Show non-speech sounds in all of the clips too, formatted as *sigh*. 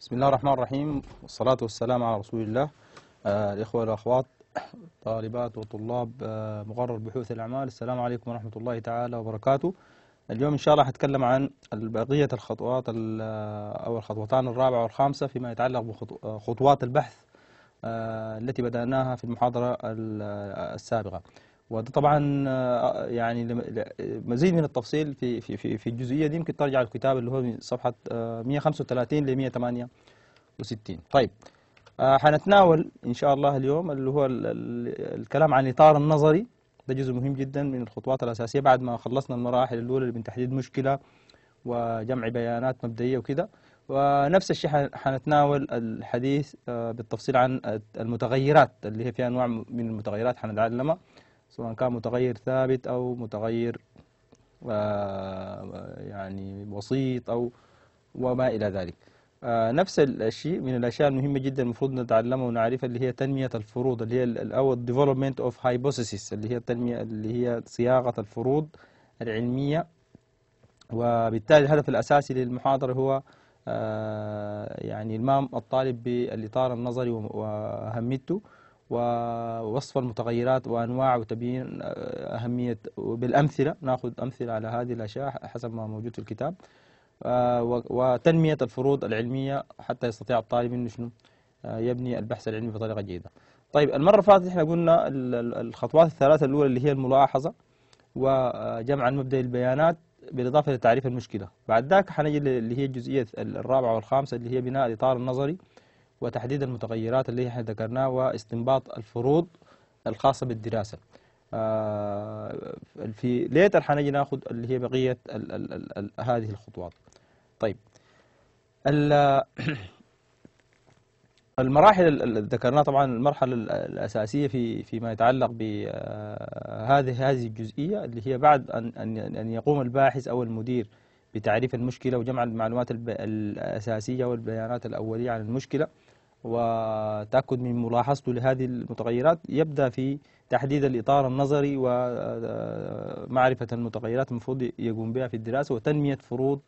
بسم الله الرحمن الرحيم والصلاة والسلام على رسول الله. آه الإخوة والأخوات طالبات وطلاب آه مقرر بحوث الأعمال. السلام عليكم ورحمة الله تعالى وبركاته. اليوم إن شاء الله هتكلم عن بقية الخطوات ال- أو الخطوتان الرابعة والخامسة فيما يتعلق بخطوات البحث آه التي بدأناها في المحاضرة ال- السابقة. وده طبعا آه، يعني مزيد من التفصيل في في في في الجزئية دي يمكن ترجع الكتاب اللي هو صفحة آه، 135 ل 168 طيب آه، حنتناول إن شاء الله اليوم اللي هو ال- ال- الكلام عن الإطار النظري. ده جزء مهم جدا من الخطوات الأساسية بعد ما خلصنا المراحل الأولى من تحديد مشكلة وجمع بيانات مبدئية وكده. ونفس الشيء حن- حنتناول الحديث آه، بالتفصيل عن المتغيرات اللي هي في أنواع من المتغيرات حنتعلمها. سواء كان متغير ثابت أو متغير آه، يعني بسيط أو وما إلى ذلك. آه، نفس الشيء من الأشياء المهمة جدا المفروض نتعلمها ونعرفها اللي هي تنمية الفروض اللي هي أو development of hypothesis اللي هي التنمية اللي هي صياغة الفروض العلمية. وبالتالي الهدف الأساسي للمحاضرة هو آه، يعني إلمام الطالب بالإطار النظري وأهميته. ووصف المتغيرات وأنواع وتبيين آه، أهمية. بالأمثلة نأخذ أمثلة على هذه الأشياء حسب ما موجود في الكتاب. آه، وتنمية الفروض العلمية حتى يستطيع الطالب إنه شنو؟ آه، يبني البحث العلمي بطريقة جيدة. طيب المرة اللي فاتت إحنا قلنا ال- ال- الخطوات الثلاثة الأولى اللي هي الملاحظة وجمع المبدئي البيانات بالإضافة لتعريف المشكلة. بعد ذاك حنجي اللي هي الجزئية الرابعة والخامسة اللي هي بناء الإطار النظري وتحديد المتغيرات اللي إحنا ذكرناها واستنباط الفروض الخاصة بالدراسة. آه، في ليتر حنجي ناخذ اللي هي بقية ال ال ال ال هذه الخطوات. طيب. ال- *clears throat* المراحل ال- ال- ذكرناها طبعا المرحلة ال- الأساسية في فيما يتعلق بهذه هذه الجزئية اللي هي بعد أن أن يقوم الباحث أو المدير بتعريف المشكلة وجمع المعلومات الأساسية والبيانات الأولية عن المشكلة. وتأكد من ملاحظته لهذه المتغيرات يبدأ في تحديد الإطار النظري ومعرفة المتغيرات المفروض يقوم بها في الدراسة وتنمية فروض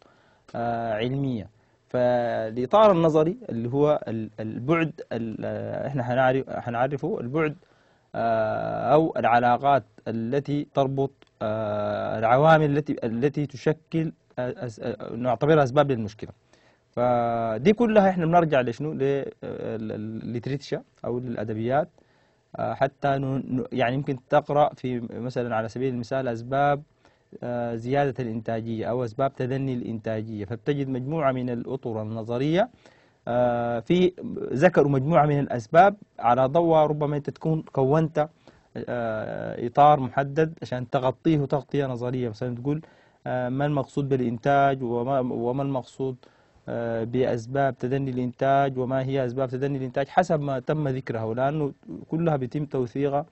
آه، علمية. فالإطار النظري اللي هو ال- البعد ال- إحنا حنعرفه البعد آه، أو العلاقات التي تربط آه، العوامل التي التي تشكل آه، آه، نعتبرها أسباب للمشكلة. فدي كلها إحنا بنرجع لشنو؟ للليتريتشر أو للأدبيات. آه، حتى يعني يمكن تقرأ في مثلا على سبيل المثال أسباب آه، زيادة الإنتاجية أو أسباب تدني الإنتاجية. فبتجد مجموعة من الأطر النظرية آه، في ذكروا مجموعة من الأسباب على ضوء ربما أنت تكون كونت إطار محدد عشان تغطيه تغطية نظرية. مثلا تقول ما المقصود بالإنتاج وما المقصود بأسباب تدني الإنتاج وما هي أسباب تدني الإنتاج حسب ما تم ذكرها ولأنه كلها بيتم توثيقها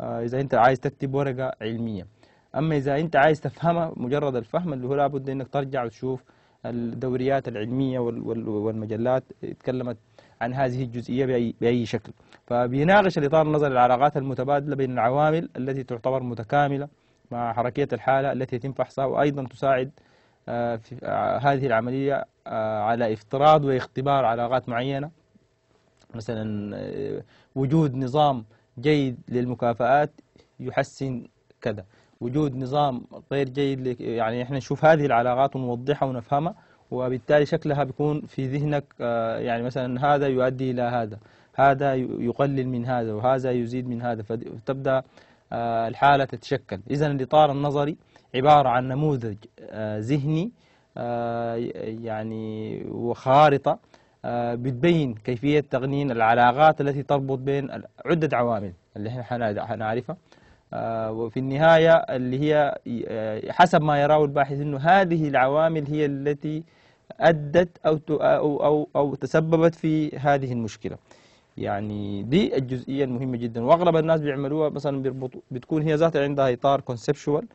آه، إذا أنت عايز تكتب ورقة علمية. أما إذا أنت عايز تفهمها مجرد الفهم اللي هو لابد أنك ترجع وتشوف الدوريات العلمية وال- وال- والمجلات اتكلمت عن هذه الجزئية بأي, بأي شكل. فبيناقش الإطار النظري العلاقات المتبادلة بين العوامل التي تعتبر متكاملة مع حركية الحالة التي يتم فحصها وأيضا تساعد آه، آه، هذه العملية آه، على افتراض واختبار علاقات معينة. مثلا آه، وجود نظام جيد للمكافآت يحسن كذا. وجود نظام غير جيد يعني إحنا نشوف هذه العلاقات ونوضحها ونفهمها وبالتالي شكلها بيكون في ذهنك آه، يعني مثلا هذا يؤدي إلى هذا هذا يقلل من هذا وهذا يزيد من هذا فتبدأ آه، الحالة تتشكل. إذا الإطار النظري عبارة عن نموذج آه، ذهني آه، يعني وخارطة آه، بتبين كيفية تقنين العلاقات التي تربط بين عدة عوامل اللي إحنا حنا- حنعرفها وفي النهاية اللي هي حسب ما يراه الباحث إنه هذه العوامل هي التي أدت أو أو أو تسببت في هذه المشكلة. يعني دي الجزئية المهمة جدا وأغلب الناس بيعملوها مثلا بيربطوا بتكون هي ذاتها عندها إطار كونسبشوال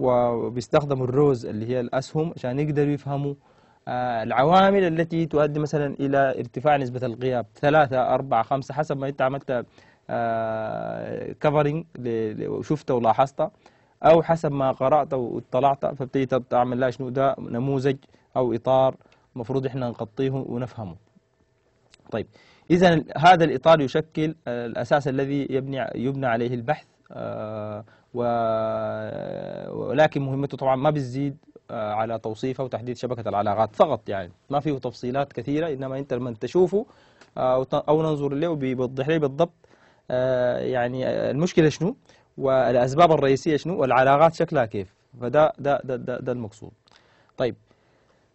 وبيستخدموا الروز اللي هي الأسهم عشان يقدروا يفهموا آه، العوامل التي تؤدي مثلا إلى ارتفاع نسبة الغياب. ثلاثة أربعة خمسة حسب ما أنت عملت كفرنج وشفته ولاحظته أو حسب ما قرأت واطلعت فبتيجي تعمل لها شنو ده؟ نموذج أو إطار المفروض إحنا نغطيه ونفهمه. طيب إذا هذا الإطار يشكل الأساس الذي يبني يبنى عليه البحث آه، ولكن مهمته طبعا ما بتزيد آه، على توصيفه وتحديد شبكة العلاقات فقط يعني. ما فيه تفصيلات كثيرة إنما أنت لما تشوفه آه، أو ننظر له بيوضح لي بالضبط يعني المشكلة شنو؟ والأسباب الرئيسية شنو؟ والعلاقات شكلها كيف؟ فده ده ده ده, ده المقصود. طيب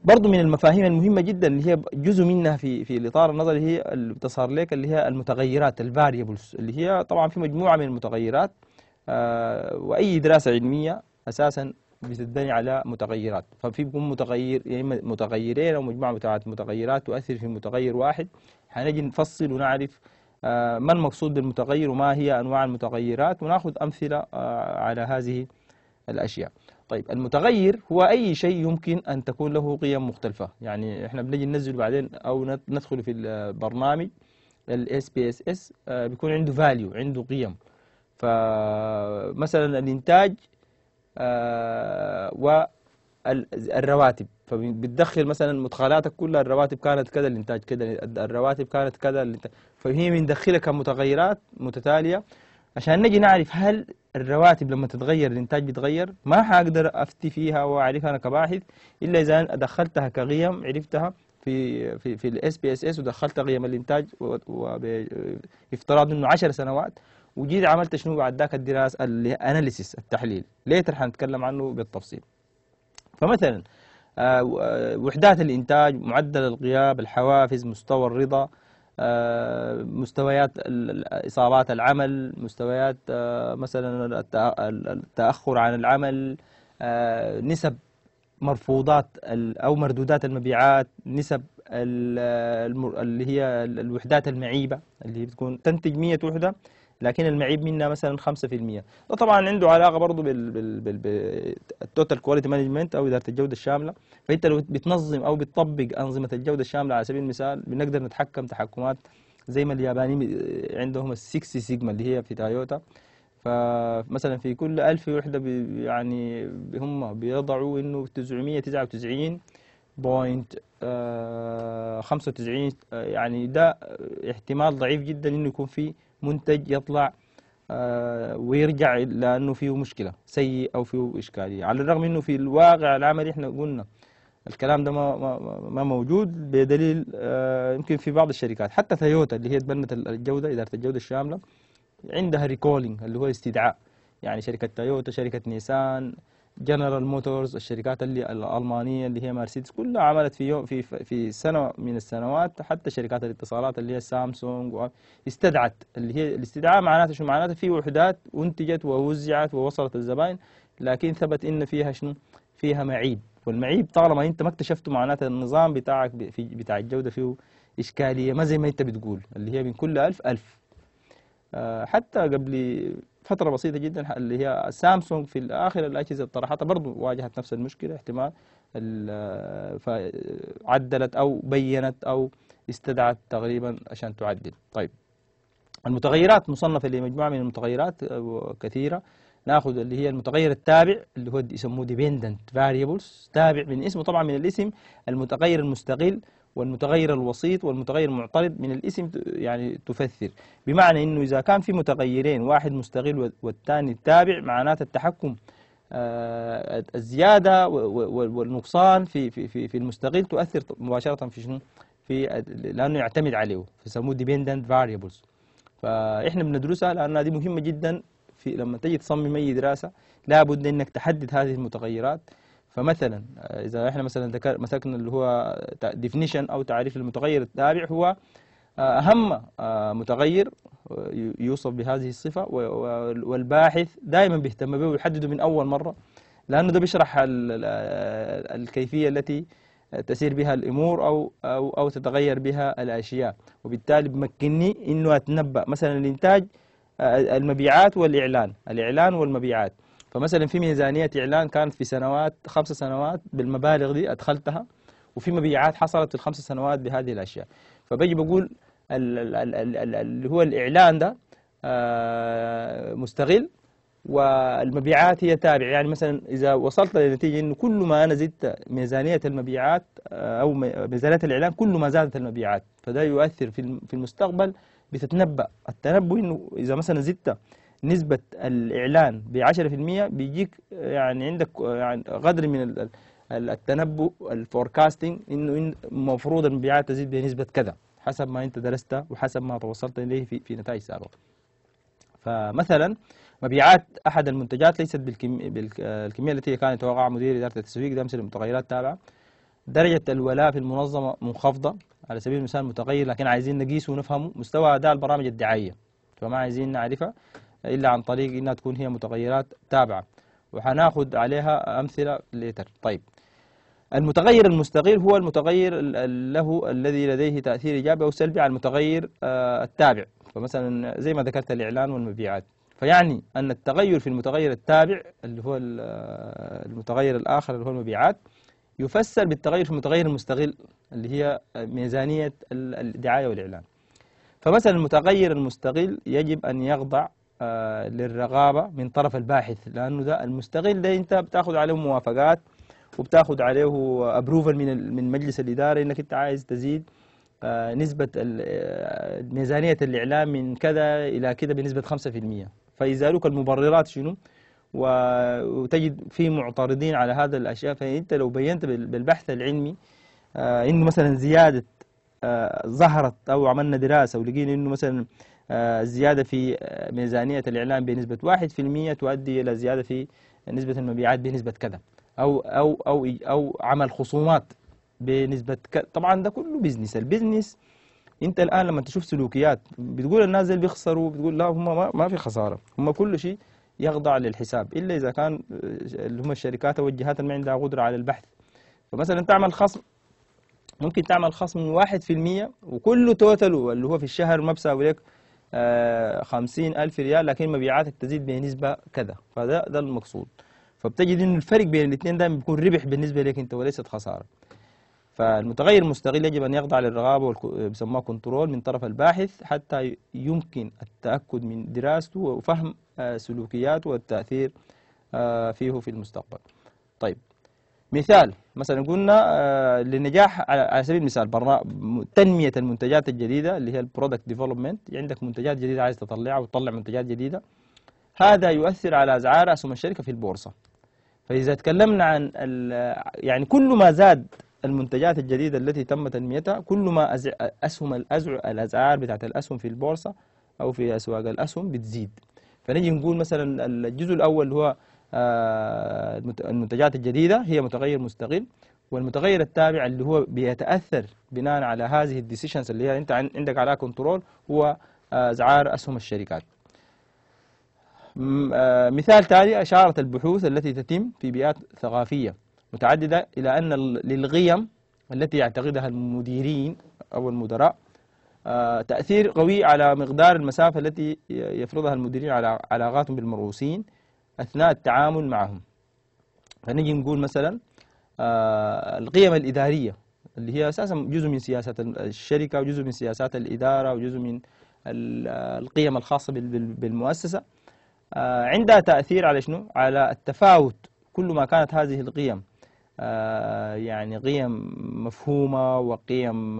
برضو من المفاهيم المهمة جدا اللي هي جزء منها في في الإطار النظري هي اللي بتظهر لك اللي هي المتغيرات الفاريبلز اللي هي طبعا في مجموعة من المتغيرات. آه وأي دراسة علمية أساسا بتتبني على متغيرات. ففي بيكون متغير يا إما متغيرين أو مجموعة بتاعت متغيرات تؤثر في متغير واحد. حنجي نفصل ونعرف آه ما المقصود بالمتغير وما هي أنواع المتغيرات وناخذ أمثلة آه على هذه الأشياء. طيب المتغير هو أي شيء يمكن أن تكون له قيم مختلفة. يعني إحنا بنجي ننزل بعدين أو ندخل في البرنامج ال SPSS آه، بيكون عنده فاليو عنده قيم. فمثلا الإنتاج آه، والرواتب. فبتدخل مثلا مدخلاتك كلها الرواتب كانت كذا الإنتاج كذا الرواتب كانت كذا فهي بندخلها كمتغيرات متتالية. عشان نجي نعرف هل الرواتب لما تتغير الإنتاج بيتغير ما حاقدر أفتي فيها وأعرفها أنا كباحث إلا إذا دخلتها كقيم عرفتها في في في ال SPSS ودخلت قيم الإنتاج بافتراض إنه 10 سنوات. وجيت عملت شنو بعد ذاك الدراسة ال analysis التحليل. later حنتكلم عنه بالتفصيل. فمثلا آه، وحدات الإنتاج معدل الغياب الحوافز مستوى الرضا آه، مستويات إصابات العمل مستويات آه، مثلا التأخر عن العمل آه، نسب مرفوضات أو مردودات المبيعات نسب اللي ههي الوحدات المعيبة اللي بتكون تنتج 100 وحدة. لكن المعيب منها مثلا 5% ده طبعا عنده علاقة برضه بال total quality management أو إدارة الجودة الشاملة. فأنت لو بتنظم أو بتطبق أنظمة الجودة الشاملة على سبيل المثال بنقدر نتحكم تحكمات زي ما اليابانيين عندهم ال Six Sigma اللي هي في تويوتا. فمثلا في كل 1000 وحدة يعني هم بيضعوا إنه 999 بوينت 95 يعني ده احتمال ضعيف جدا إنه يكون في منتج يطلع آه، ويرجع لأنه فيه مشكلة سيء أو فيه إشكالية. على الرغم إنه في الواقع العملي إحنا قلنا الكلام ده ما ما موجود بدليل آه، يمكن في بعض الشركات حتى تويوتا اللي هي تبنت الجودة إدارة الجودة الشاملة عندها recalling اللي هو استدعاء. يعني شركة تويوتا شركة نيسان جنرال موتورز الشركات اللي الألمانية اللي هي مرسيدس كلها عملت في يوم في في سنة من السنوات حتى شركات الاتصالات اللي هي سامسونج استدعت. اللي هي الاستدعاء معناته شو؟ معناته في وحدات أنتجت ووزعت ووصلت الزبائن لكن ثبت إن فيها شنو؟ فيها معيب. والمعيب طالما أنت ما اكتشفته معناته النظام بتاعك بتاع الجودة فيه إشكالية ما زي ما أنت بتقول اللي هي من كل ألف ألف. آه، حتى قبل فترة بسيطة جدا اللي هي سامسونج في الآخر الأجهزة طرحتها برضو واجهت نفس المشكلة احتمال فعدلت أو بينت أو استدعت تقريبا عشان تعدل. طيب المتغيرات مصنفة لمجموعة من المتغيرات آه، كثيرة ناخذ اللي هي المتغير التابع اللي هو يسموه dependent variables. تابع من اسمه طبعا من الاسم المتغير المستقل. والمتغير الوسيط والمتغير المعترض من الاسم يعني تفسر. بمعنى إنه إذا كان في متغيرين واحد مستقل والثاني تابع معناته التحكم آه، الزيادة والنقصان في في في في المستقل تؤثر مباشرة في شنو؟ في لأنه يعتمد عليه. فيسموه dependent variables. فإحنا بندرسها لأنها دي مهمة جدا في لما تجي تصمم أي دراسة لابد إنك تحدد هذه المتغيرات. فمثلا آه، إذا إحنا مثلا مسكنا اللي هو ديفينيشن أو تعريف المتغير التابع هو آه، أهم آه، متغير يوصف بهذه الصفة والباحث دائما بيهتم به ويحدده من أول مرة لأنه ده بيشرح الكيفية التي تسير بها الأمور أو أو أو تتغير بها الأشياء. وبالتالي بمكنني إنه أتنبأ. مثلا الإنتاج المبيعات والإعلان. الإعلان والمبيعات. فمثلا في ميزانية إعلان كانت في سنوات خمس سنوات بالمبالغ دي أدخلتها وفي مبيعات حصلت في الخمس سنوات بهذه الأشياء. فبجي بقول اللي هو الإعلان ده آه، مستغل والمبيعات هي تابع يعني مثلا إذا وصلت لنتيجة أنه كل ما أنا زدت ميزانية المبيعات آه، أو ميزانية الإعلان كل ما زادت المبيعات. فده يؤثر في المستقبل بتتنبأ. التنبؤ أنه إذا مثلا زدت نسبة الإعلان ب 10% بيجيك يعني عندك يعني قدر من التنبؤ الفوركاستنج إنه المفروض المبيعات تزيد بنسبة كذا حسب ما أنت درسته وحسب ما توصلت إليه في, في نتائج سابقة. فمثلا مبيعات أحد المنتجات ليست بالكمية, التي كان يتوقعها مدير إدارة التسويق ده مثل المتغيرات تابعة. درجة الولاء في المنظمة منخفضة على سبيل المثال متغير لكن عايزين نقيسه ونفهمه مستوى أداء البرامج الدعائية. فما عايزين نعرفها. إلا عن طريق إنها تكون هي متغيرات تابعة. وحناخد عليها أمثلة ليتر طيب. المتغير المستقل هو المتغير له الذي لديه تأثير إيجابي أو سلبي على المتغير آه، التابع. فمثلا زي ما ذكرت الإعلان والمبيعات. فيعني أن التغير في المتغير التابع اللي هو آه، المتغير الآخر اللي هو المبيعات يفسر بالتغير في المتغير المستغل اللي هي ميزانية الدعاية والإعلان. فمثلا المتغير المستغل يجب أن يخضع للرغابة من طرف الباحث لأنه ده المستغل ده أنت بتاخذ عليه موافقات وبتاخذ عليه ابروفل من من مجلس الإدارة إنك أنت عايز تزيد آه، نسبة آه، ميزانية الإعلام من كذا إلى كذا بنسبة 5% فإذا لك المبررات شنو؟ وتجد في معترضين على هذا الأشياء. فأنت لو بينت بالبحث العلمي إنه مثلا زيادة ظهرت أو عملنا دراسة ولقينا إنه مثلا الزيادة في ميزانية الإعلام بنسبة 1% تؤدي إلى زيادة في نسبة المبيعات بنسبة كذا أو أو أو أو عمل خصومات بنسبة كذا طبعا ده كله business ال business أنت الآن لما تشوف سلوكيات بتقول الناس اللي بيخسروا بتقول لا هم ما في خسارة هم كل شيء يخضع للحساب إلا إذا كان اللي هم الشركات أو الجهات اللي ما عندها قدرة على البحث. فمثلا تعمل خصم ممكن تعمل خصم 1% وكله total اللي هو في الشهر ما بيساوي لك آه، خمسين ألف ريال لكن مبيعاتك تزيد بنسبة كذا. فده ده المقصود. فبتجد انه الفرق بين الاثنين دائما بيكون ربح بالنسبة لك أنت وليست خسارة. فالمتغير المستقل يجب أن يخضع للرغابة بيسموها control من طرف الباحث حتى يمكن التأكد من دراسته وفهم آه، سلوكياته والتأثير آه، فيه في المستقبل. طيب. مثال مثلا قلنا آه، للنجاح على سبيل المثال تنمية المنتجات الجديدة اللي هي ال product development عندك منتجات جديدة عايز تطلعها وتطلع منتجات جديدة. هذا يؤثر على أسعار أسهم الشركة في البورصة. فإذا تكلمنا عن يعني كل ما زاد المنتجات الجديدة التي تم تنميتها كل ما أسهم الأسعار بتاعت الأسهم في البورصة أو في أسواق الأسهم بتزيد. فنجي نقول مثلا الجزء الأول هو المنتجات الجديدة هي متغير مستقل والمتغير التابع اللي هو بيتأثر بناء على هذه ال decisions اللي هي أنت عندك عليها control هو آه، اسعار أسهم الشركات. آه، مثال تالي أشارت البحوث التي تتم في بيئات ثقافية متعددة إلى أن للقيم التي يعتقدها المديرين أو المدراء تأثير قوي على مقدار المسافة التي يفرضها المديرين على علاقاتهم بالمرؤوسين. أثناء التعامل معهم فنجي نقول مثلا آه القيم الإدارية اللي هي أساسا جزء من سياسات الشركة وجزء من سياسات الإدارة وجزء من القيم الخاصة بالمؤسسة آه عندها تأثير على شنو؟ على التفاوت كل ما كانت هذه القيم آه يعني قيم مفهومة وقيم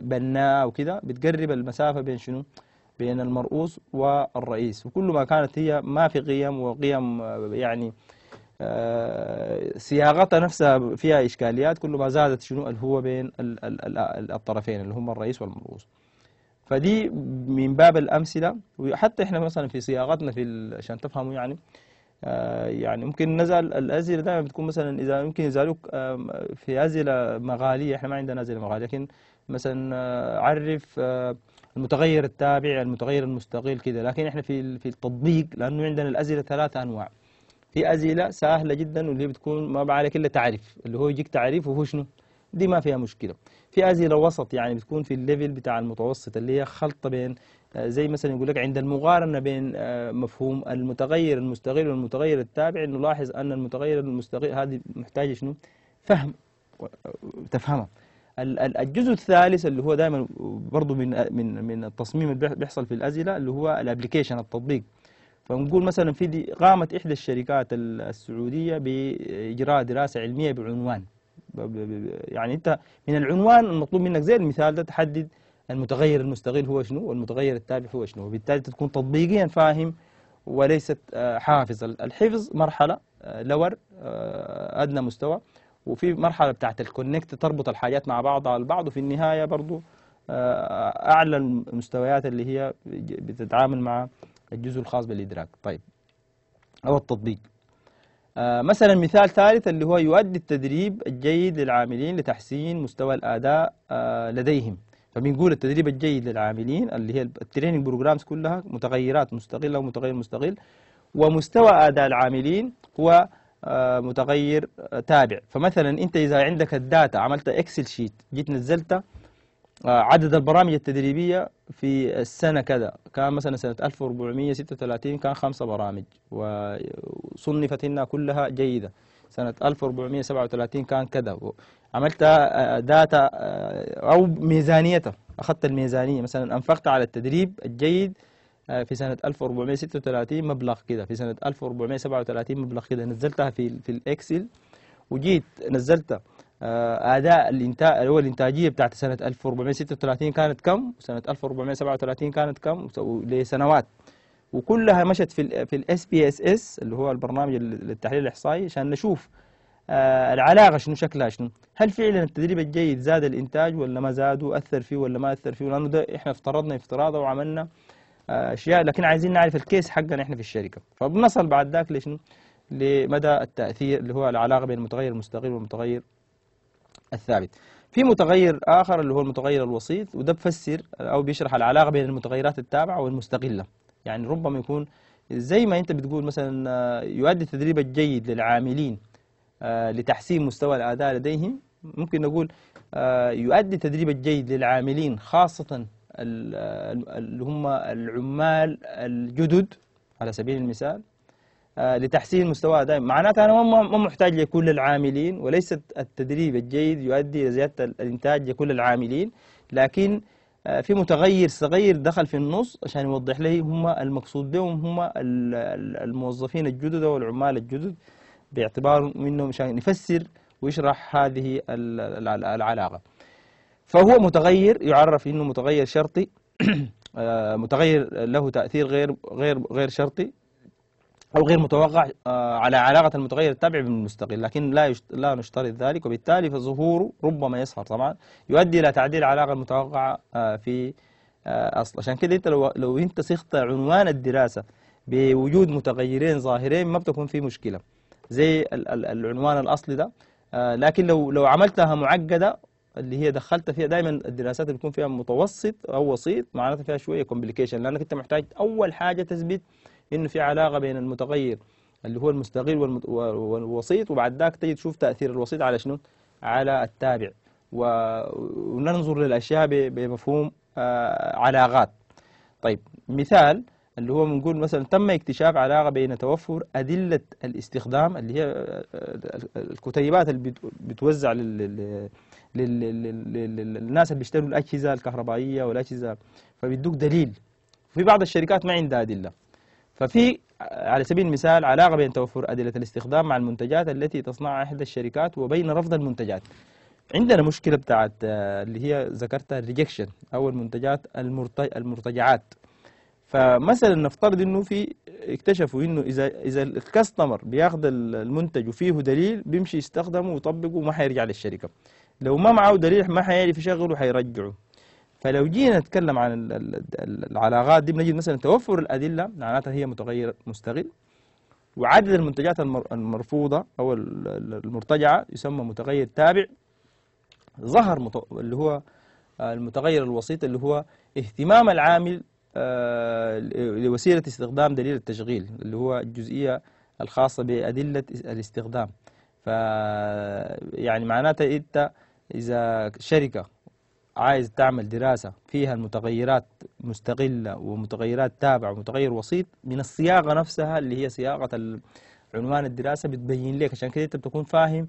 بناءة وكذا بتقرب المسافة بين شنو؟ بين المرؤوس والرئيس. وكل ما كانت هي ما في قيم وقيم يعني آه، صياغتها نفسها فيها إشكاليات كل ما زادت شنو؟ هو بين الطرفين اللي هم الرئيس والمرؤوس. فدي من باب الأمثلة. وحتى إحنا مثلا في صياغتنا في عشان تفهموا يعني آه، يعني ممكن نزل الأزلة دائما بتكون مثلا إذا يمكن يزالوك في أزلة مغالية إحنا ما عندنا أزلة مغالية لكن مثلا آه، عرف المتغير التابع المتغير المستقل كده لكن إحنا في في التطبيق لأنه عندنا الاسئله ثلاثة أنواع. في اسئله سهلة جدا واللي بتكون ما عليك الا تعريف. اللي هو يجيك تعريف وهو شنو؟ دي ما فيها مشكلة. في اسئله وسط يعني بتكون في الليفل بتاع المتوسط اللي هي خلطة بين آه، زي مثلا يقول لك عند المقارنة بين آه، مفهوم المتغير المستقل والمتغير التابع نلاحظ أن المتغير المستقل هذه محتاجة شنو؟ فهم. تفهمها. الجزء الثالث اللي هو دائما برضه من من من التصميم اللي بيحصل في الازله اللي هو الأبلكيشن التطبيق. فنقول مثلا في قامت إحدى الشركات السعودية بإجراء دراسة علمية بعنوان. يعني أنت من العنوان المطلوب منك زي المثال ده تحدد المتغير المستقل هو شنو والمتغير التابع هو شنو. وبالتالي تكون تطبيقيا فاهم وليست آه، حافظ الحفظ مرحلة آه، lower آه، أدنى مستوى. وفي مرحلة بتاعت ال connect تربط الحاجات مع بعضها البعض وفي النهاية برضو آه، أعلى المستويات اللي هي بتتعامل مع الجزء الخاص بالإدراك. طيب أو التطبيق. آه، مثلا مثال ثالث اللي هو يؤدي التدريب الجيد للعاملين لتحسين مستوى الأداء آه، لديهم. فبنقول التدريب الجيد للعاملين اللي هي ال training programs كلها متغيرات مستقلة ومتغير مستقل. ومستوى أداء العاملين هو متغير آه، تابع. فمثلا أنت إذا عندك ال data عملت Excel sheet جيت نزلت آه، عدد البرامج التدريبية في السنة كذا. كان مثلا سنة 1436 كان خمسة برامج وصنفت إنها كلها جيدة. سنة 1437 كان كذا. عملت آه، data آه، أو ميزانيته أخذت الميزانية. مثلا أنفقت على التدريب الجيد آه، في سنة 1436 مبلغ كده في سنة 1437 مبلغ كده نزلتها في في ال Excel وجيت نزلت آه، أداء الانتاج اللي هو الإنتاجية بتاعت سنة 1436 كانت كم؟ وسنه 1437 كانت كم؟ لسنوات. وكلها مشت في ال في ال SPSS اللي هو البرنامج ال- للتحليل الإحصائي عشان نشوف آه، العلاقة شنو شكلها شنو. هل فعلا التدريب الجيد زاد الإنتاج ولا ما زاد وأثر فيه ولا ما أثر فيه؟ لأنه ده إحنا افترضنا افتراضه وعملنا. آه، أشياء لكن عايزين نعرف الكيس حقنا إحنا في الشركة. فبنصل بعد ذاك لشنو؟ لمدى التأثير اللي هو العلاقة بين المتغير المستقل والمتغير الثابت. في متغير آخر اللي هو المتغير الوسيط وده بفسر أو بيشرح العلاقة بين المتغيرات التابعة والمستقلة. يعني ربما يكون زي ما أنت بتقول مثلا آه، يؤدي التدريب الجيد للعاملين آه، لتحسين مستوى الأداء لديهم. ممكن نقول آه، يؤدي التدريب الجيد للعاملين ال- اللي هم العمال الجدد على سبيل المثال آه، لتحسين مستوى أداء معناتها أنا ما محتاج لكل العاملين وليس التدريب الجيد يؤدي إلى زيادة الإنتاج لكل العاملين لكن آه، في متغير صغير دخل في النص عشان يوضح لي هم المقصود بهم هم ال- ال- الموظفين الجدد والعمال الجدد باعتبار منهم عشان يفسر ويشرح هذه ال- ال- العلاقة. فهو متغير يعرف إنه متغير شرطي *clears throat* آه، متغير له تأثير غير غير غير شرطي أو غير متوقع آه، على علاقة المتغير التابع بالمستقل لكن لا. لا نشترط ذلك وبالتالي فظهوره ربما يظهر طبعا يؤدي إلى تعديل العلاقة المتوقعة آه، في أصل عشان كده أنت لو لو أنت صيغت عنوان الدراسة بوجود متغيرين ظاهرين ما بتكون في مشكلة زي ال- ال- العنوان الأصلي ده لكن لو لو عملتها معقدة اللي هي دخلت فيها دائما الدراسات اللي بيكون فيها متوسط أو وسيط معناتها فيها شوية كومبليكيشن لأنك أنت محتاج أول حاجة تثبت إنه في علاقة بين المتغير اللي هو المستقل والوسيط وبعد ذاك تجي تشوف تأثير الوسيط على شنو؟ على التابع وننظر للأشياء بمفهوم آه، علاقات. طيب مثال اللي هو بنقول مثلا تم اكتشاف علاقة بين توفر أدلة الاستخدام اللي هي آه، آه، الكتيبات اللي بت- بتوزع لل- للناس اللي بيشتروا الأجهزة الكهربائية والأجهزة فبيدوك دليل. في بعض الشركات ما عندها أدلة. ففي على سبيل المثال علاقة بين توفر أدلة الاستخدام مع المنتجات التي تصنعها إحدى الشركات وبين رفض المنتجات عندنا مشكلة بتاعت آه، اللي هي ذكرتها الريجكشن أو المنتجات المرت- المرتجعات فمثلا نفترض إنه في اكتشفوا إنه إذا إذا الكاستمر بياخذ المنتج وفيه دليل بيمشي يستخدمه ويطبقه وما حيرجع للشركة لو ما معه دليل ما حيعرف يشغله حيرجعه. فلو جينا نتكلم عن ال- ال- ال- العلاقات دي بنجد مثلا توفر الأدلة معناتها هي متغير مستغل. وعدد المنتجات المر- المرفوضة أو ال- ال- المرتجعة يسمى متغير تابع. ظهر اللي هو آه، المتغير الوسيط اللي هو اهتمام العامل آه، لوسيلة استخدام دليل التشغيل اللي هو الجزئية الخاصة بأدلة الاستخدام. ف يعني معناتها إنت إذا شركة عايز تعمل دراسة فيها المتغيرات مستقلة ومتغيرات تابعة ومتغير وسيط من الصياغة نفسها اللي هي صياغة عنوان الدراسة بتبين لك عشان كده أنت بتكون فاهم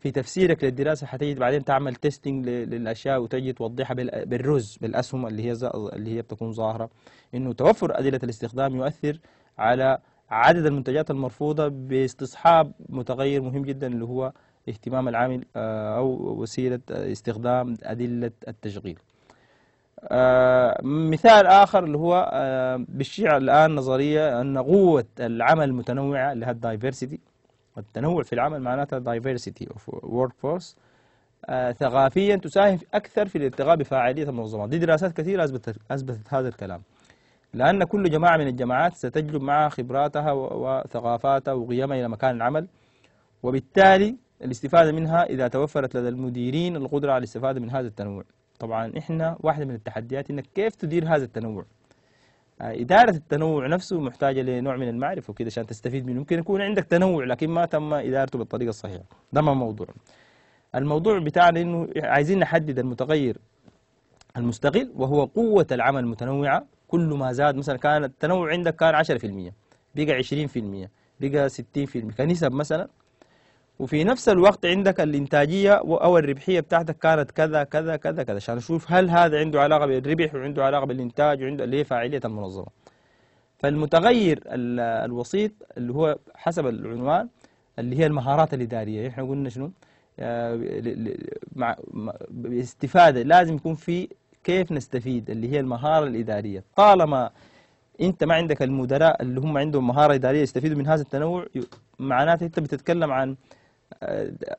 في تفسيرك للدراسة حتيجي بعدين تعمل testing للأشياء وتجي توضحها بال- بال arrows بالأسهم اللي هي اللي هي بتكون ظاهرة. إنه توفر أدلة الاستخدام يؤثر على عدد المنتجات المرفوضة باستصحاب متغير مهم جدا اللي هو اهتمام العامل آه، أو وسيلة استخدام أدلة التشغيل. آه، مثال آخر اللي هو آه، بالشيع الآن نظرية أن قوة العمل المتنوعة اللي هي ال diversity التنوع في العمل معناتها diversity of workforce. آه، ثقافيا تساهم أكثر في الارتقاء بفاعلية المنظمات. دي دراسات كثيرة أثبتت, أثبتت هذا الكلام. لأن كل جماعة من الجماعات ستجلب معها خبراتها وثقافاتها وقيمها إلى مكان العمل. وبالتالي الاستفادة منها إذا توفرت لدى المديرين القدرة على الاستفادة من هذا التنوع. طبعا إحنا واحدة من التحديات إنك كيف تدير هذا التنوع؟ آه، إدارة التنوع نفسه محتاجة لنوع من المعرفة وكذا عشان تستفيد منه. ممكن يكون عندك تنوع لكن ما تم إدارته بالطريقة الصحيحة. ده ما موضوع. الموضوع بتاعنا إنه عايزين نحدد المتغير المستقل وهو قوة العمل المتنوعة. كل ما زاد مثلا كان التنوع عندك كان 10% بقى 20% بقى 60% كنسب مثلا وفي نفس الوقت عندك الإنتاجية أو الربحية بتاعتك كانت كذا كذا كذا كذا. عشان نشوف هل هذا عنده علاقة بالربح وعنده علاقة بالإنتاج وعنده اللي هي فاعلية المنظمة. فالمتغير الوسيط اللي هو حسب العنوان اللي هي المهارات الإدارية. إحنا قلنا شنو؟ آه، مع باستفادة. لازم يكون في كيف نستفيد اللي هي المهارة الإدارية. طالما أنت ما عندك المدراء اللي هم عندهم مهارة إدارية يستفيدوا من هذا التنوع معناته أنت بتتكلم عن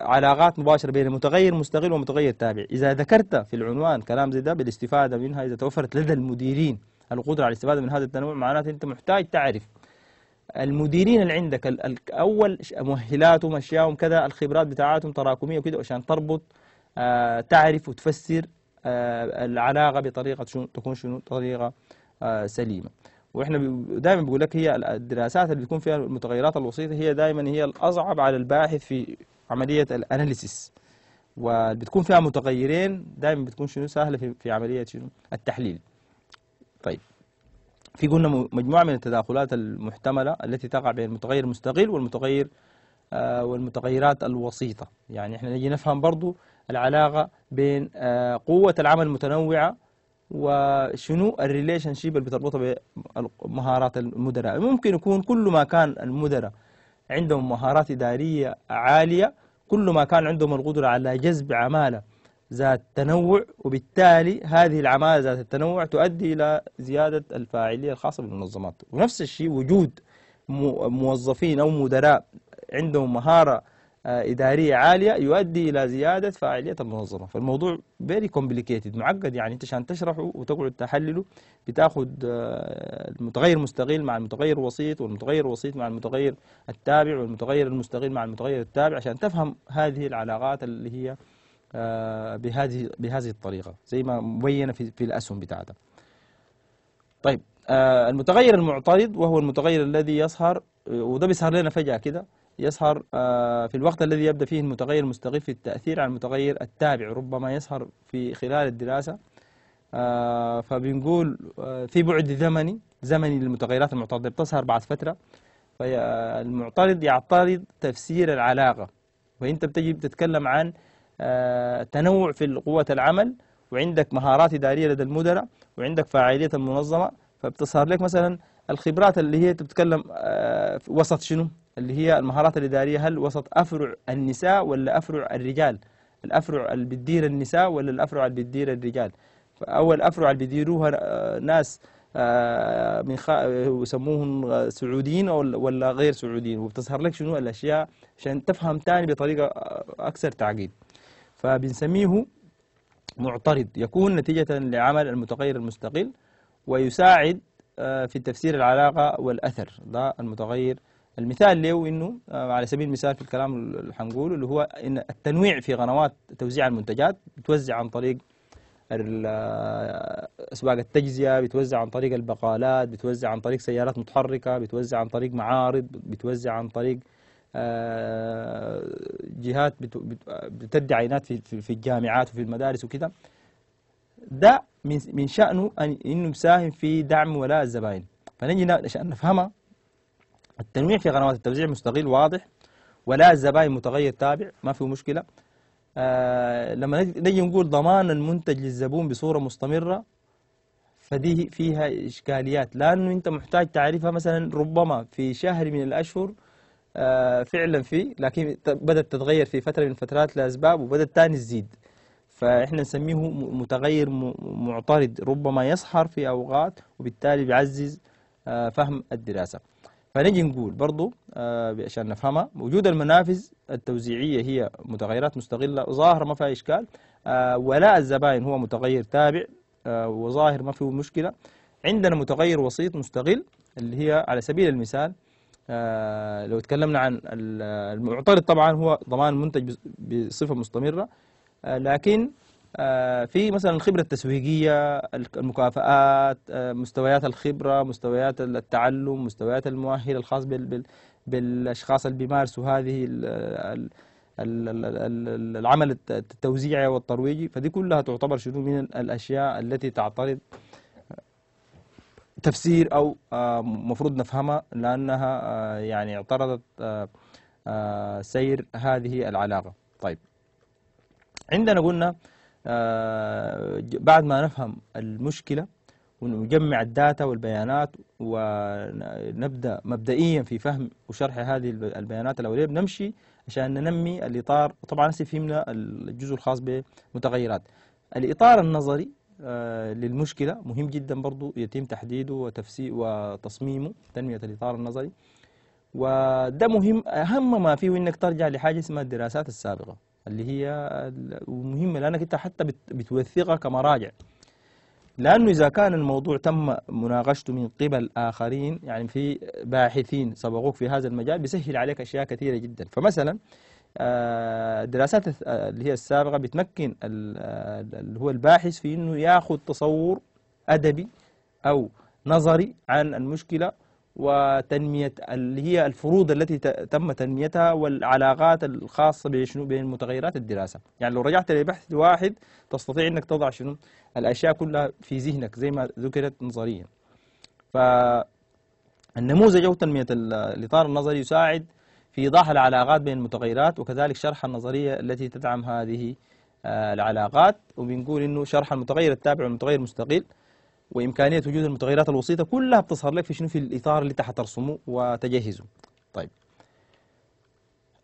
علاقات مباشرة بين متغير مستقل ومتغير تابع إذا ذكرت في العنوان كلام زي ده بالاستفادة منها إذا توفرت لدى المديرين القدرة على الاستفادة من هذا التنوع معناته أنت محتاج تعرف المديرين اللي عندك أول مؤهلاتهم أشياءهم كذا الخبرات بتاعتهم تراكمية وكذا عشان تربط آه تعرف وتفسر آه العلاقة بطريقة تكون شنو طريقة آه سليمة. وإحنا دائما بقول لك هي الدراسات اللي بتكون فيها المتغيرات الوسيطة هي دائما هي الأصعب على الباحث في عملية الأناليسيس. وبتكون فيها متغيرين دائما بتكون شنو؟ سهلة في, عملية شنو؟ التحليل. طيب. في قلنا مجموعة من التداخلات المحتملة التي تقع بين المتغير المستقل والمتغير آه والمتغيرات الوسيطة. يعني إحنا نجي نفهم برضو العلاقة بين آه قوة العمل المتنوعة وشنو ال relationship اللي بتربطها بمهارات المدراء. ممكن يكون كل ما كان المدراء عندهم مهارات إدارية عالية كل ما كان عندهم القدرة على جذب عمالة ذات تنوع وبالتالي هذه العمالة ذات التنوع تؤدي إلى زيادة الفاعلية الخاصة بالمنظمات. ونفس الشيء وجود موظفين أو مدراء عندهم مهارة إدارية عالية يؤدي إلى زيادة فاعلية المنظمة. فالموضوع very complicated معقد يعني. أنت عشان تشرحه وتقعد تحلله بتاخذ آه، المتغير المستقل مع المتغير الوسيط والمتغير الوسيط مع المتغير التابع والمتغير المستقل مع المتغير التابع عشان تفهم هذه العلاقات اللي هي آه، بهذه بهذه الطريقة زي ما مبينة في, في الأسهم بتاعتها. طيب المتغير المعترض وهو المتغير الذي يظهر وده بيظهر لنا فجأة كده يظهر آه، في الوقت الذي يبدأ فيه المتغير المستقل في التأثير على المتغير التابع ربما يظهر في خلال الدراسة. آه، فبنقول آه، في بعد زمني زمني للمتغيرات المعترضة بتظهر بعد فترة. فالمعترض يعترض تفسير العلاقة. وأنت بتجي بتتكلم عن تنوع في قوة العمل وعندك مهارات إدارية لدى المدراء وعندك فاعلية المنظمة. فبتظهر لك مثلا الخبرات اللي هي تتكلم وسط شنو؟ اللي هي المهارات الإدارية هل وسط أفرع النساء ولا أفرع الرجال؟ الأفرع اللي بتدير النساء ولا الأفرع اللي بتدير الرجال؟ أول أفرع اللي بيديروها آه، ناس آه، من خ... يسموهم سعوديين ولا غير سعوديين. وبتظهر لك شنو الأشياء؟ عشان تفهم تاني بطريقة أكثر تعقيد. فبنسميه معترض. يكون نتيجة لعمل المتغير المستقل ويساعد آه، في تفسير العلاقة والأثر ده المتغير. المثال له إنه آه، على سبيل المثال في الكلام اللي حنقوله اللي هو إن التنويع في قنوات توزيع المنتجات بتوزع عن طريق آه، أسواق التجزئه بتوزع عن طريق البقالات بتوزع عن طريق سيارات متحركة بتوزع عن طريق معارض بتوزع عن طريق آه، جهات بتدي عينات في الجامعات وفي المدارس وكذا ده من شأنه إنه يساهم في دعم ولاء الزبائن فنجي عشان نفهمها التنويع في قنوات التوزيع مستقل واضح. ولا الزباين متغير تابع ما في مشكلة. آه لما نجي نقول ضمان المنتج للزبون بصورة مستمرة فدي فيها إشكاليات. لأنه أنت محتاج تعرفها مثلا ربما في شهر من الأشهر آه، فعلا في لكن بدأت تتغير في فترة من الفترات لأسباب وبدأت تاني تزيد. فإحنا نسميه متغير معترض ربما يسحر في أوقات وبالتالي بيعزز آه، فهم الدراسة. فنجي نقول برضو آه، عشان نفهمها وجود المنافذ التوزيعية هي متغيرات مستقلة ظاهرة ما فيها إشكال ولاء الزبائن هو متغير تابع وظاهر ما فيه مشكلة. عندنا متغير وسيط مستقل اللي هي على سبيل المثال آه، لو تكلمنا عن المعترض طبعا هو ضمان المنتج بصفة مستمرة. آه، لكن آه، في مثلا الخبرة التسويقية المكافآت مستويات الخبرة مستويات التعلم مستويات المؤهل الخاص بالأشخاص اللي بيمارسوا هذه العمل التوزيعي والترويجي. فدي كلها تعتبر شنو؟ من الأشياء التي تعترض تفسير أو آه، مفروض نفهمها لأنها آه، يعني اعترضت آه، سير هذه العلاقة. طيب. عندنا قلنا بعد ما نفهم المشكلة ونجمع الداتا والبيانات ونبدأ مبدئيا في فهم وشرح هذه البيانات الأولية بنمشي عشان ننمي الإطار. طبعا هسه فهمنا الجزء الخاص بمتغيرات. الإطار النظري آه، للمشكلة مهم جدا برضو يتم تحديده وتفسير وتصميمه تنمية الإطار النظري. وده مهم أهم ما فيه إنك ترجع لحاجة اسمها الدراسات السابقة. اللي هي مهمة لأنك أنت حتى بتوثقها كمراجع لأنه إذا كان الموضوع تم مناقشته من قبل آخرين يعني في باحثين سبقوك في هذا المجال بيسهل عليك أشياء كثيرة جدا. فمثلا الدراسات آه، اللي هي السابقة بتمكن آه، اللي هو الباحث في أنه يأخذ تصور أدبي أو نظري عن المشكلة وتنمية اللي هي الفروض التي تم تنميتها والعلاقات الخاصة بشنو بين متغيرات الدراسة. يعني لو رجعت لبحث واحد تستطيع أنك تضع شنو الأشياء كلها في ذهنك زي ما ذكرت نظريا. فالنموذج أو تنمية الإطار النظري يساعد في إيضاح العلاقات بين المتغيرات وكذلك شرح النظرية التي تدعم هذه آه، العلاقات. وبنقول إنه شرح المتغير التابع والمتغير المستقل. وإمكانية وجود المتغيرات الوسيطة كلها بتظهر لك في شنو في الإطار اللي أنت حترسمه وتجهزه طيب.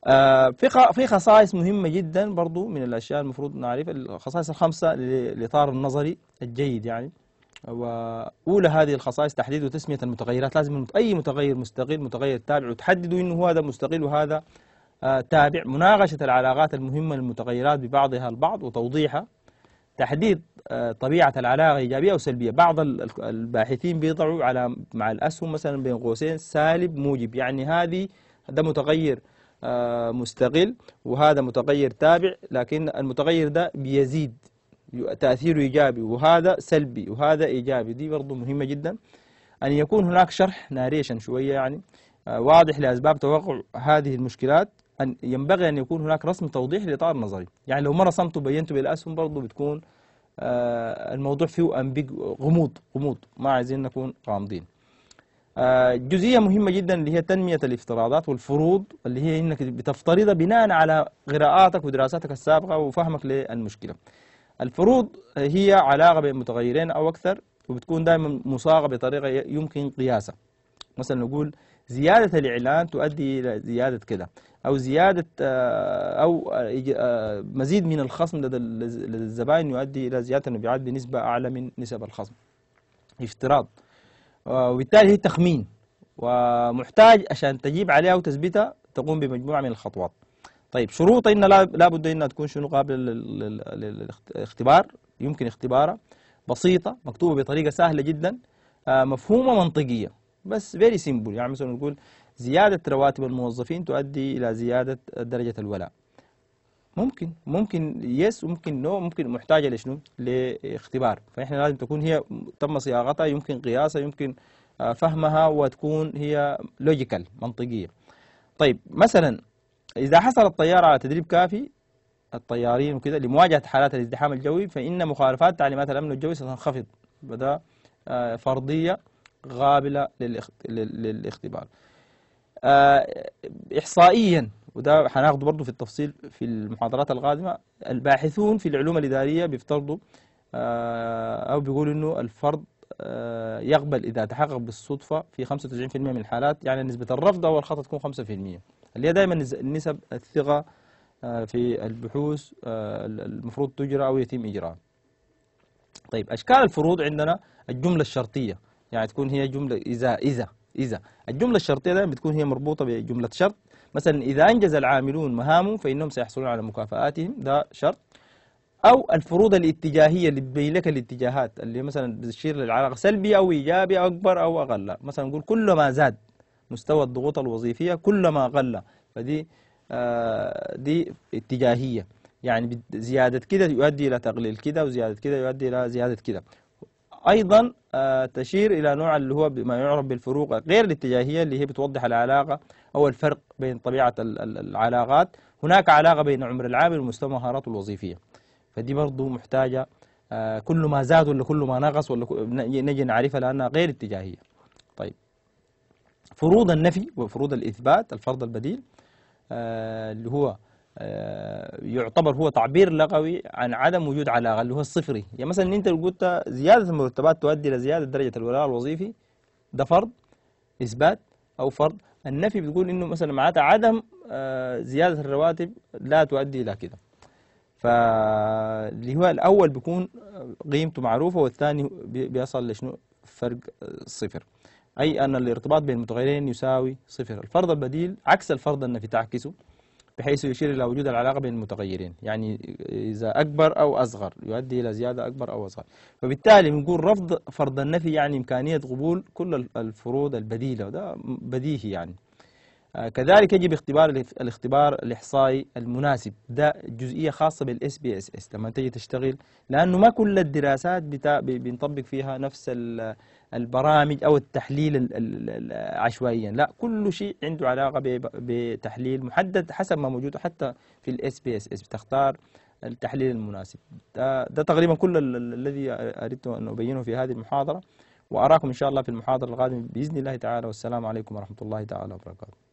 آه في في خصائص مهمة جدا برضو من الأشياء المفروض نعرف الخصائص الخمسة للإطار النظري الجيد يعني. وأولى هذه الخصائص تحديد وتسمية المتغيرات. لازم أي متغير مستقل متغير تابع وتحددوا أنه هذا مستقل وهذا آه تابع. مناقشة العلاقات المهمة للمتغيرات ببعضها البعض وتوضيحها. تحديد آه طبيعة العلاقة إيجابية أو سلبية. بعض الباحثين بيضعوا على مع الأسهم مثلا بين قوسين سالب موجب. يعني هذه ده متغير آه مستقل وهذا متغير تابع لكن المتغير ده بيزيد تأثيره إيجابي وهذا سلبي وهذا إيجابي. دي برضو مهمة جدا. أن يكون هناك شرح ناريشن شوية يعني آه، واضح لأسباب توقع هذه المشكلات. أن ينبغي أن يكون هناك رسم توضيح لإطار نظري يعني لو ما رسمته وبينته بالأسهم برضو بتكون آه، الموضوع فيه أنبيج غموض غموض. ما عايزين نكون غامضين. آه، جزئية مهمة جدا اللي هي تنمية الافتراضات والفروض اللي هي إنك بتفترضها بناء على قراءاتك ودراساتك السابقة وفهمك للمشكلة. الفروض هي علاقة بين متغيرين أو أكثر وبتكون دائما مصاغة بطريقة يمكن قياسها. مثلا نقول زيادة الإعلان تؤدي إلى زيادة كذا. أو زيادة آه، أو آه، مزيد من الخصم لدى الزبائن يؤدي إلى زيادة المبيعات بنسبة أعلى من نسب الخصم. افتراض. وبالتالي هي تخمين. ومحتاج عشان تجيب عليها وتثبتها تقوم بمجموعة من الخطوات. طيب شروط إن لابد إنها تكون شنو؟ قابلة للاختبار يمكن اختبارها. بسيطة مكتوبة بطريقة سهلة جدا. آه، مفهومة منطقية. بس very simple يعني مثلا نقول زيادة رواتب الموظفين تؤدي إلى زيادة درجة الولاء. ممكن ممكن yes وممكن no ممكن محتاجة لشنو؟ لاختبار. فإحنا لازم تكون هي تم صياغتها يمكن قياسها يمكن آه، فهمها وتكون هي logical منطقية. طيب مثلا إذا حصل الطيار على تدريب كافي الطيارين وكذا لمواجهة حالات الازدحام الجوي فإن مخالفات تعليمات الأمن الجوي ستنخفض بدا آه، فرضية قابلة للاختبار. إحصائيا وده حناخده برضه في التفصيل في المحاضرات القادمة الباحثون في العلوم الإدارية بيفترضوا آه، أو بيقولوا إنه الفرض آه، يقبل إذا تحقق بالصدفة في 95% من الحالات يعني نسبة الرفض أو الخطأ تكون 5% اللي هي دائما نسب الثقة آه، في البحوث آه، المفروض تجرى أو يتم إجراء. طيب أشكال الفروض عندنا الجملة الشرطية يعني تكون هي جملة إذا إذا. إذا الجملة الشرطية دائما بتكون هي مربوطة بجملة شرط. مثلا إذا أنجز العاملون مهامهم فإنهم سيحصلون على مكافآتهم. ده شرط. أو الفروض الاتجاهية اللي تبين لك الاتجاهات اللي مثلا بتشير للعلاقة سلبي أو إيجابي أو أكبر أو أقل. مثلا نقول كلما زاد مستوى الضغوط الوظيفية كلما قل فدي آه دي اتجاهية. يعني زيادة كده يؤدي إلى تقليل كده وزيادة كده يؤدي إلى زيادة كده. أيضا آه تشير إلى نوع اللي هو ما يعرف بالفروق غير الاتجاهية اللي هي بتوضح العلاقة أو الفرق بين طبيعة العلاقات. هناك علاقة بين عمر العامل ومستوى مهاراته الوظيفية. فدي برضه محتاجة آه كل ما زاد ولا كل ما نقص ولا نجي نعرفها لأنها غير اتجاهية. طيب. فروض النفي وفروض الإثبات الفرض البديل آه اللي هو يعتبر هو تعبير لغوي عن عدم وجود علاقة اللي هو الصفري يعني مثلا أنت قلت زيادة المرتبات تؤدي إلى زيادة درجة الولاء الوظيفي ده فرض إثبات أو فرض. النفي بتقول إنه مثلا معناتها عدم آه زيادة الرواتب لا تؤدي إلى كده. فاللي هو الأول بيكون قيمته معروفة والثاني بيصل لشنو؟ فرق صفر. أي أن الارتباط بين المتغيرين يساوي صفر. الفرض البديل عكس الفرض النفي تعكسه. بحيث يشير إلى وجود العلاقة بين المتغيرين. يعني إذا أكبر أو أصغر يؤدي إلى زيادة أكبر أو أصغر. فبالتالي بنقول رفض فرض النفي يعني إمكانية قبول كل الفروض البديلة. وده بديهي يعني. كذلك يجب اختبار الاختبار الإحصائي المناسب. ده جزئية خاصة بال SPSS لما تجي تشتغل لأنه ما كل الدراسات بنطبق فيها نفس البرامج أو التحليل عشوائيا. لا كل شيء عنده علاقة بتحليل محدد حسب ما موجود حتى في ال SPSS بتختار التحليل المناسب. ده, ده تقريبا كل الذي أردت أن أبينه في هذه المحاضرة وأراكم إن شاء الله في المحاضرة القادمة بإذن الله تعالى. والسلام عليكم ورحمة الله تعالى وبركاته.